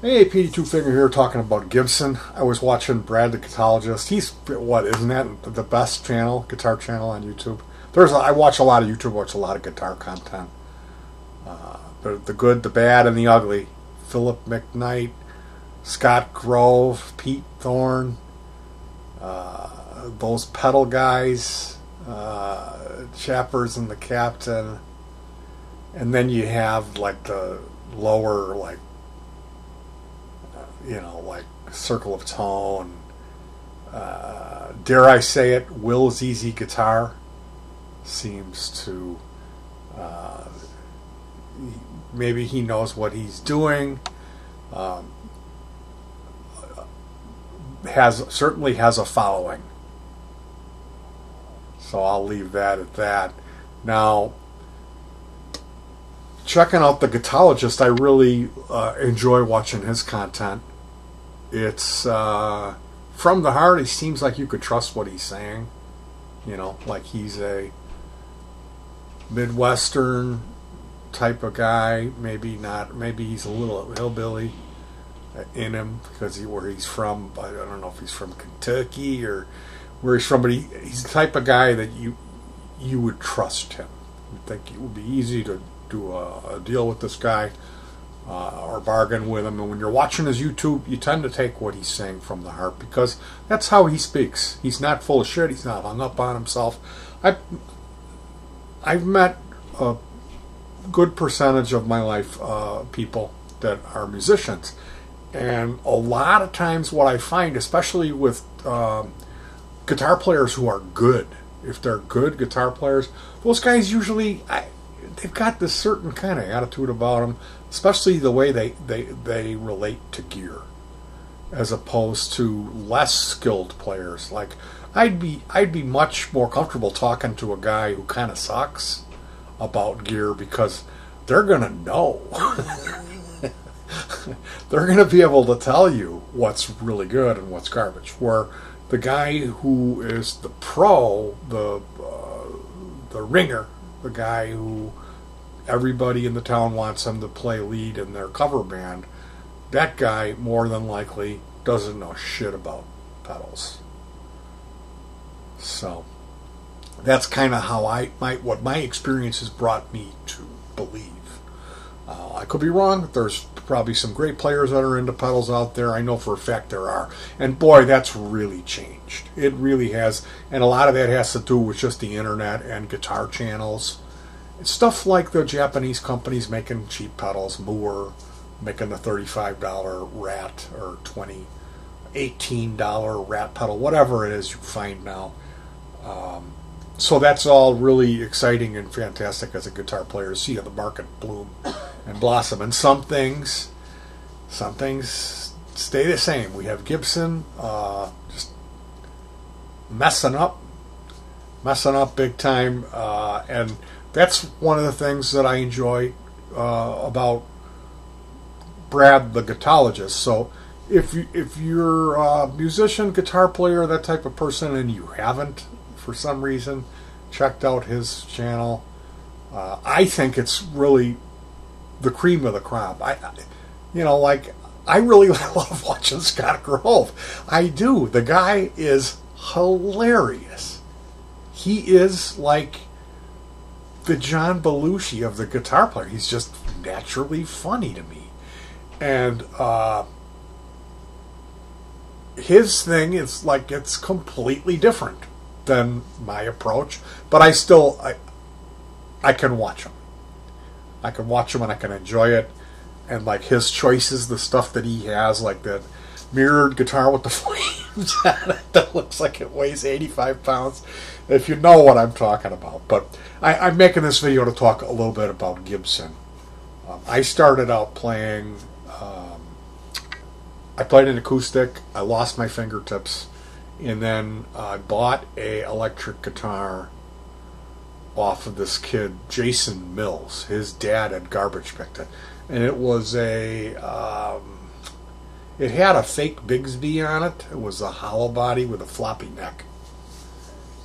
Hey, Petey Two Finger here talking about Gibson. I was watching Brad the Guitarologist. He's what isn't that the best channel, guitar channel on YouTube? There's a, I watch a lot of YouTube, watch a lot of guitar content. Uh, the, the good, the bad, and the ugly. Philip McKnight, Scott Grove, Pete Thorn, uh, those pedal guys, uh, Chappers and the Captain, and then you have like the lower like you know, like Circle of Tone. Uh, dare I say it, Will's Easy Guitar seems to. Uh, maybe he knows what he's doing. Um, has certainly has a following. So I'll leave that at that. Now, checking out the Guitarologist, I really uh, enjoy watching his content. It's uh, from the heart. He seems like you could trust what he's saying. You know, like he's a Midwestern type of guy. Maybe not. Maybe he's a little hillbilly in him because he, where he's from. But I don't know if he's from Kentucky or where he's from, but he, he's the type of guy that you you would trust him. You think it would be easy to do a, a deal with this guy uh, or bargain with him. And when you're watching his YouTube, you tend to take what he's saying from the heart because that's how he speaks. He's not full of shit. He's not hung up on himself. I I've met a good percentage of my life uh, people that are musicians, and a lot of times what I find, especially with um, guitar players who are good, if they're good guitar players, those guys usually I, they've got this certain kind of attitude about them, especially the way they, they, they relate to gear, as opposed to less skilled players. Like I'd be I'd be much more comfortable talking to a guy who kind of sucks about gear because they're gonna know. they're gonna be able to tell you what's really good and what's garbage. Where the guy who is the pro, the uh, the ringer, the guy who everybody in the town wants him to play lead in their cover band. That guy, more than likely, doesn't know shit about pedals. So that's kind of how I my what my experience has brought me to believe. Uh, I could be wrong. There's probably some great players that are into pedals out there. I know for a fact there are. And boy, that's really changed. It really has. And a lot of that has to do with just the internet and guitar channels stuff like the Japanese companies making cheap pedals, Mooer making the $35 rat or 20 $18 rat pedal, whatever it is you find now. Um, so that's all really exciting and fantastic as a guitar player to see the market bloom and blossom. And some things, some things stay the same. We have Gibson uh, just messing up, messing up big time, uh, and that's one of the things that I enjoy uh, about Brad the guitarologist. So if you, if you're a musician, guitar player, that type of person, and you haven't for some reason checked out his channel, uh, I think it's really the cream of the crop. I, you know, like I really love watching Scott Grove. I do. The guy is hilarious. He is like the John Belushi of the guitar player. He's just naturally funny to me. And uh, his thing is like it's completely different than my approach, but I still I I can watch him. I can watch him and I can enjoy it. And like his choices, the stuff that he has, like that mirrored guitar with the flames that looks like it weighs 85 pounds. If you know what I'm talking about. But I, am making this video to talk a little bit about Gibson. Um, I started out playing. Um, I played an acoustic. I lost my fingertips, and then I bought a electric guitar off of this kid, Jason Mills. His dad had garbage picked it, and it was a. Um, it had a fake Bigsby on it. It was a hollow body with a floppy neck,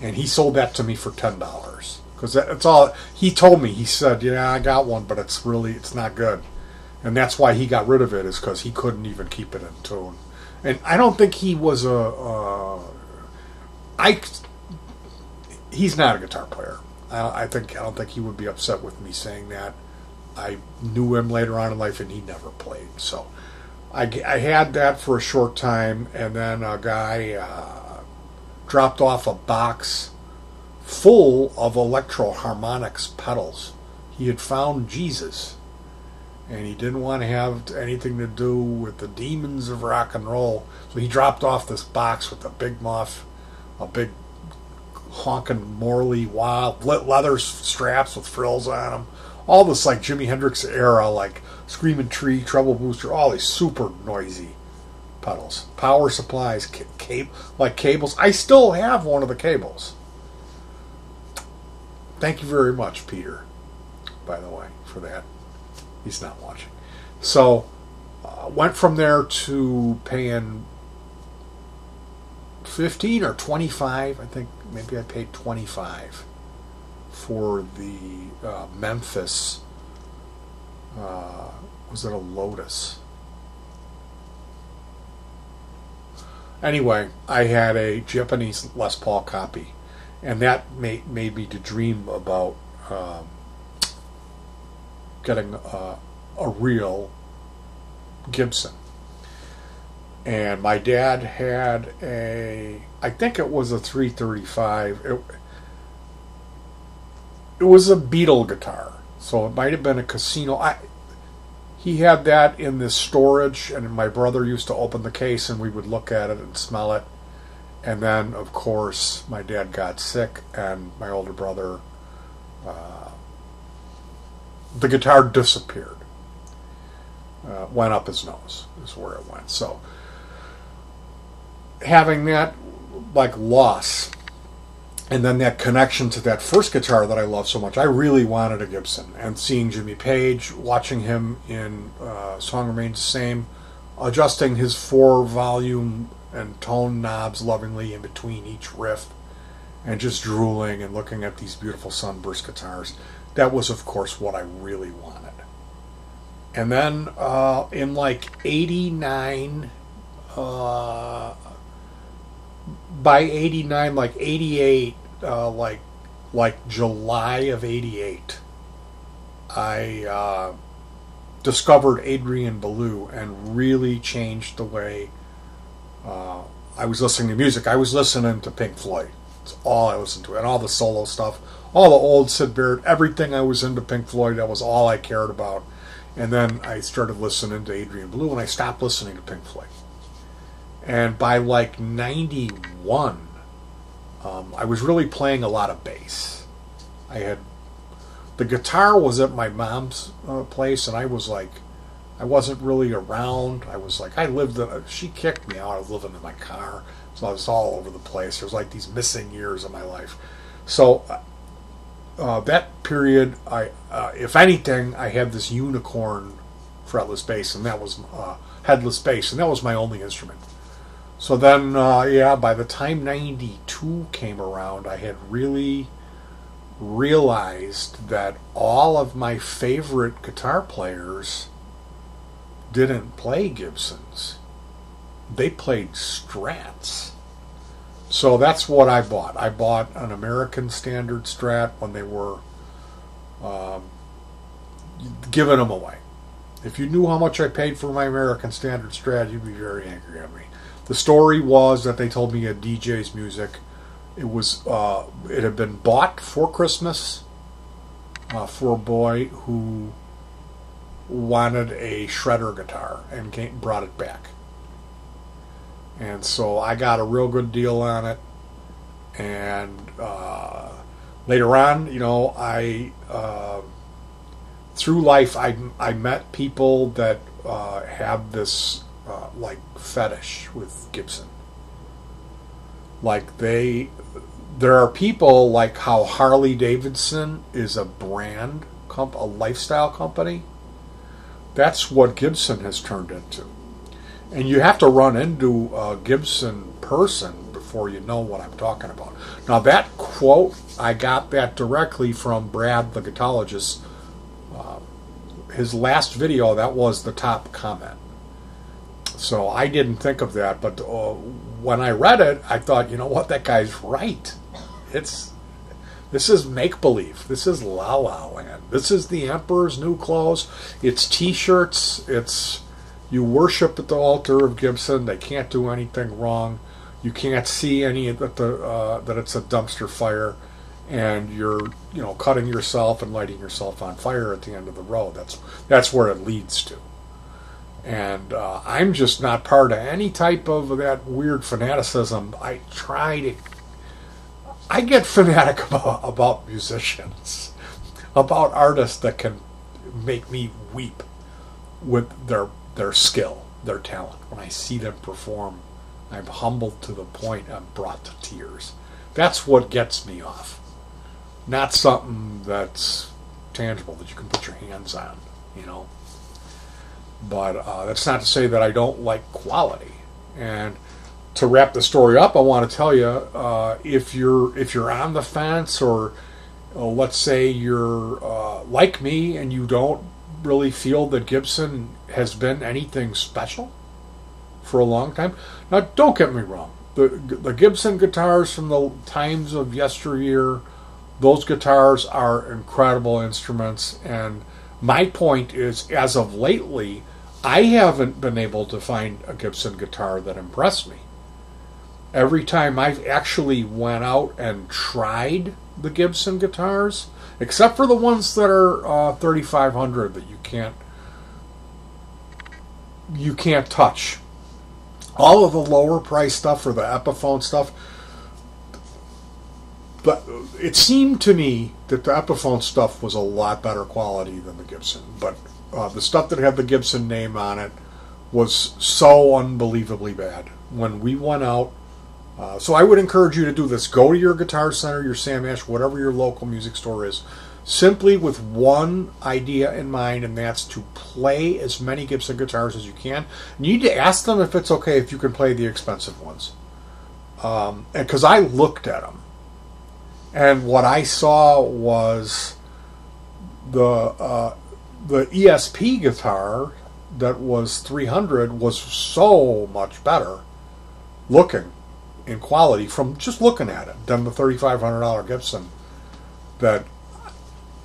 and he sold that to me for ten dollars because that's all he told me. He said, "Yeah, I got one, but it's really it's not good." and that's why he got rid of it is because he couldn't even keep it in tune. And I don't think he was a. Uh, I. He's not a guitar player. I, I think I don't think he would be upset with me saying that. I knew him later on in life, and he never played. So, I, I had that for a short time, and then a guy uh, dropped off a box full of Electro-Harmonix pedals. He had found Jesus, and he didn't want to have anything to do with the demons of rock and roll. So he dropped off this box with a big muff, a big honking Morley wild leather straps with frills on them. All this like Jimi Hendrix era, like Screaming Tree, Treble Booster, all these super noisy pedals. Power supplies, cable, like cables. I still have one of the cables. Thank you very much, Peter, by the way, for that. He's not watching. So, uh, went from there to paying 15 or 25 i think maybe i paid 25 for the uh, memphis uh, was it a lotus? Anyway i had a japanese les paul copy and that made, made me to dream about um, getting a, a real gibson and my dad had a I think it was a 335 it, it was a Beatle guitar. So it might have been a casino. I he had that in this storage and my brother used to open the case and we would look at it and smell it. And then of course my dad got sick and my older brother uh, the guitar disappeared. Uh, went up his nose is where it went. So having that like loss and then that connection to that first guitar that I love so much. I really wanted a Gibson, and seeing Jimmy Page, watching him in uh, "Song Remains the Same," adjusting his four volume and tone knobs lovingly in between each riff, and just drooling and looking at these beautiful sunburst guitars. That was, of course, what I really wanted. And then uh, in like '89, uh, by 89 like 88 uh, like like july of 88 i uh, discovered adrian belew and really changed the way uh, i was listening to music. I was listening to pink floyd. That's all i listened to. And all the solo stuff all the old sid barrett everything i was into pink floyd that was all i cared about. And then i started listening to adrian belew and i stopped listening to pink floyd and by like 91, um, I was really playing a lot of bass. I had the guitar was at my mom's uh, place, and I was like, I wasn't really around. I was like, I lived. In, she kicked me out. I was living in my car, so I was all over the place. There was like these missing years of my life. So uh, uh that period, I, uh, if anything, I had this unicorn fretless bass, and that was uh, headless bass, and that was my only instrument. So then, uh, yeah, by the time 92 came around, I had really realized that all of my favorite guitar players didn't play Gibsons. They played Strats. So that's what I bought. I bought an American Standard Strat when they were um, giving them away. If you knew how much I paid for my American Standard Strat, you'd be very angry at me. The story was that they told me a DJ's music. It was uh, it had been bought for Christmas uh, for a boy who wanted a shredder guitar and came, brought it back. And so I got a real good deal on it. And uh, later on, you know, I uh, through life I I met people that uh, have this uh, like fetish with Gibson. Like they, there are people like how Harley Davidson is a brand, comp, a lifestyle company. That's what Gibson has turned into, and you have to run into a Gibson person before you know what I'm talking about. Now that quote, I got that directly from Brad, the guitarist. Uh, his last video, that was the top comment. So I didn't think of that, but uh, when I read it, I thought, you know what, that guy's right. It's this is make believe. This is La La Land. This is the Emperor's New Clothes. It's T-shirts. It's you worship at the altar of Gibson. They can't do anything wrong. You can't see any that the uh, that it's a dumpster fire, and you're you know cutting yourself and lighting yourself on fire at the end of the road. That's that's where it leads to. And uh, I'm just not part of any type of that weird fanaticism. I try to. I get fanatic about, about musicians, about artists that can make me weep with their their skill, their talent. When I see them perform, I'm humbled to the point I'm brought to tears. That's what gets me off. Not something that's tangible that you can put your hands on, you know. But uh, that's not to say that I don't like quality. And to wrap the story up, I want to tell you uh, if you're if you're on the fence, or uh, let's say you're uh, like me and you don't really feel that Gibson has been anything special for a long time. Now, don't get me wrong. The the Gibson guitars from the times of yesteryear, those guitars are incredible instruments. And my point is, as of lately, I haven't been able to find a Gibson guitar that impressed me. Every time I've actually went out and tried the Gibson guitars, except for the ones that are uh, 3500 that you can't you can't touch. All of the lower price stuff or the Epiphone stuff, but it seemed to me that the Epiphone stuff was a lot better quality than the Gibson. But uh, the stuff that had the Gibson name on it was so unbelievably bad. When we went out, uh, so I would encourage you to do this. Go to your Guitar Center, your Sam Ash, whatever your local music store is, simply with one idea in mind, and that's to play as many Gibson guitars as you can. You need to ask them if it's okay if you can play the expensive ones. Because um, I looked at them, and what I saw was the uh, the ESP guitar that was 300 was so much better looking in quality from just looking at it than the $3,500 Gibson that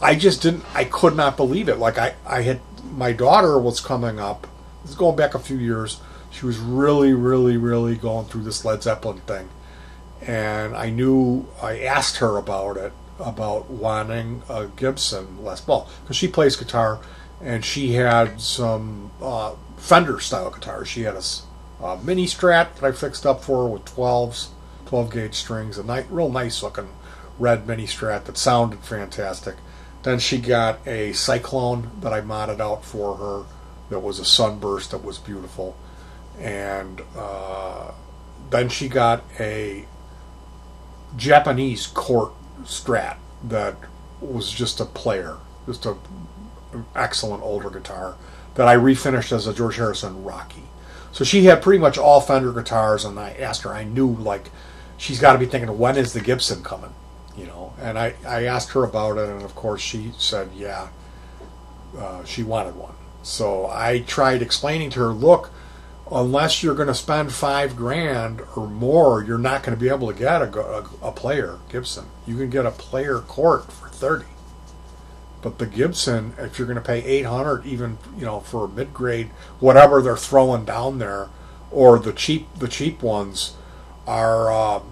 I just didn't, I could not believe it. Like I, I had, my daughter was coming up, is going back a few years. She was really, really, really going through this Led Zeppelin thing. And I knew, I asked her about it, about wanting a Gibson Les Paul, because she plays guitar and she had some uh, Fender style guitars. She had a uh, mini Strat that I fixed up for her with 12s, 12 gauge strings, a nice, real nice looking red mini Strat that sounded fantastic. Then she got a Cyclone that I modded out for her that was a sunburst that was beautiful. And uh, then she got a Japanese Cort Strat that was just a player, just a excellent older guitar that I refinished as a George Harrison Rocky. So she had pretty much all Fender guitars, and I asked her. I knew like she's got to be thinking, when is the Gibson coming? You know, and I I asked her about it, and of course she said, yeah, uh, she wanted one. So I tried explaining to her, look, unless you're going to spend five grand or more, you're not going to be able to get a, a, a player Gibson. You can get a player Cort for thirty. But the Gibson, if you're going to pay 800 even, you know, for a mid-grade whatever they're throwing down there or the cheap the cheap ones are um,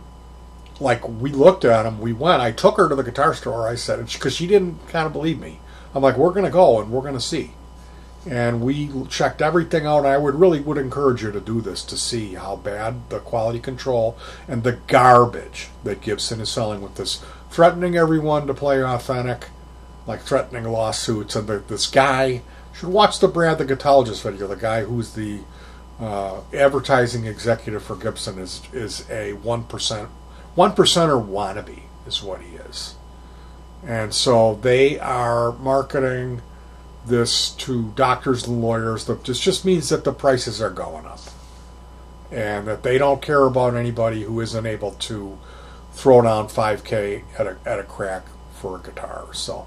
like we looked at them, we went. I took her to the guitar store. I said because she didn't kind of believe me. I'm like, we're going to go and we're going to see. And we checked everything out. I would really would encourage you to do this to see how bad the quality control and the garbage that Gibson is selling with this, threatening everyone to play authentic like threatening lawsuits. And the, this guy should watch the Brad the Guitarologist video. The guy who's the uh, advertising executive for Gibson is is a one percent one percenter wannabe is what he is, and so they are marketing this to doctors and lawyers. That just just means that the prices are going up, and that they don't care about anybody who isn't able to throw down 5k at a at a crack for a guitar. So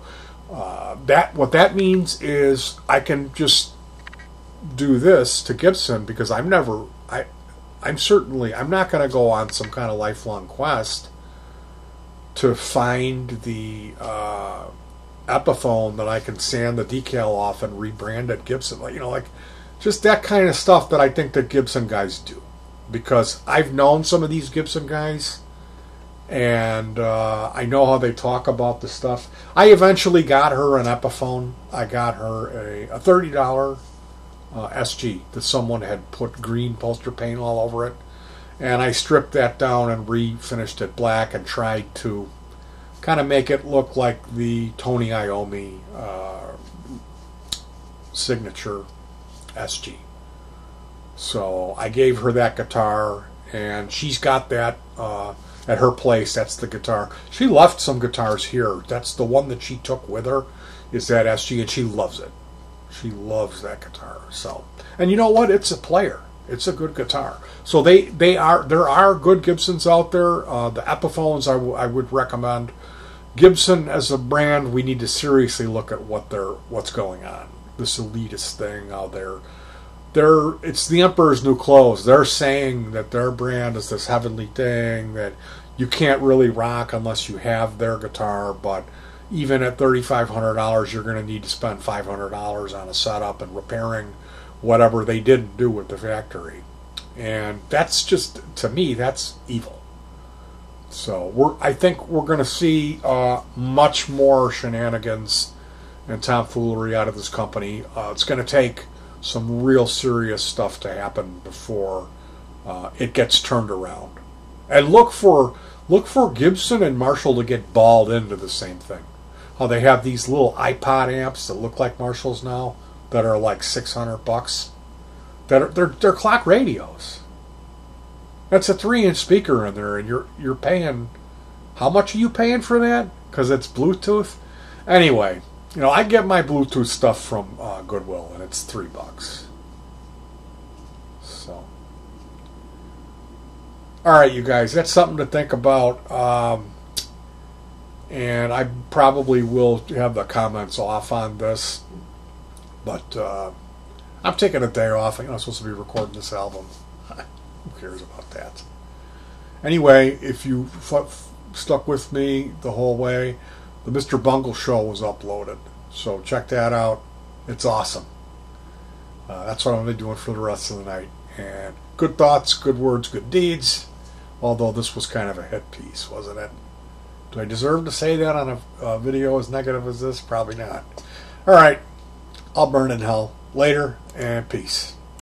Uh, that what that means is I can just do this to Gibson because I'm never I I'm certainly I'm not going to go on some kind of lifelong quest to find the uh, Epiphone that I can sand the decal off and rebrand it Gibson. Like you know, like just that kind of stuff that I think the Gibson guys do because I've known some of these Gibson guys and uh, I know how they talk about the stuff. I eventually got her an Epiphone. I got her a, a thirty dollar uh, SG that someone had put green poster paint all over it, and I stripped that down and refinished it black and tried to kind of make it look like the Tony Iommi uh, signature SG. So I gave her that guitar, and she's got that uh, at her place. That's the guitar. She left some guitars here. That's the one that she took with her. Is that SG, and she loves it. She loves that guitar. So, and you know what? It's a player. It's a good guitar. So they they are there are good Gibsons out there. Uh, the Epiphones I, I would recommend. Gibson as a brand, we need to seriously look at what they're what's going on. This elitist thing out there they're it's the emperor's new clothes. They're saying that their brand is this heavenly thing that you can't really rock unless you have their guitar, but even at $3500 you're going to need to spend $500 on a setup and repairing whatever they didn't do with the factory. And that's just to me that's evil. So we're I think we're going to see uh, much more shenanigans and tomfoolery out of this company. Uh, it's going to take some real serious stuff to happen before uh, it gets turned around. And look for look for Gibson and Marshall to get balled into the same thing. How they have these little iPod amps that look like Marshalls now that are like six hundred bucks. That are they're they're clock radios. That's a three inch speaker in there, and you're you're paying. How much are you paying for that? Because it's Bluetooth. Anyway, you know, I get my Bluetooth stuff from uh, Goodwill, and it's three bucks. So, all right, you guys, that's something to think about. Um, and I probably will have the comments off on this, but uh, I'm taking a day off. I'm supposed to be recording this album. Cares about that? Anyway, if you stuck with me the whole way, the Mr. Bungle show was uploaded. So check that out. It's awesome. Uh, that's what I'm going to be doing for the rest of the night. And good thoughts, good words, good deeds. Although this was kind of a hit piece, wasn't it? Do I deserve to say that on a, a video as negative as this? Probably not. All right. I'll burn in hell later, and peace.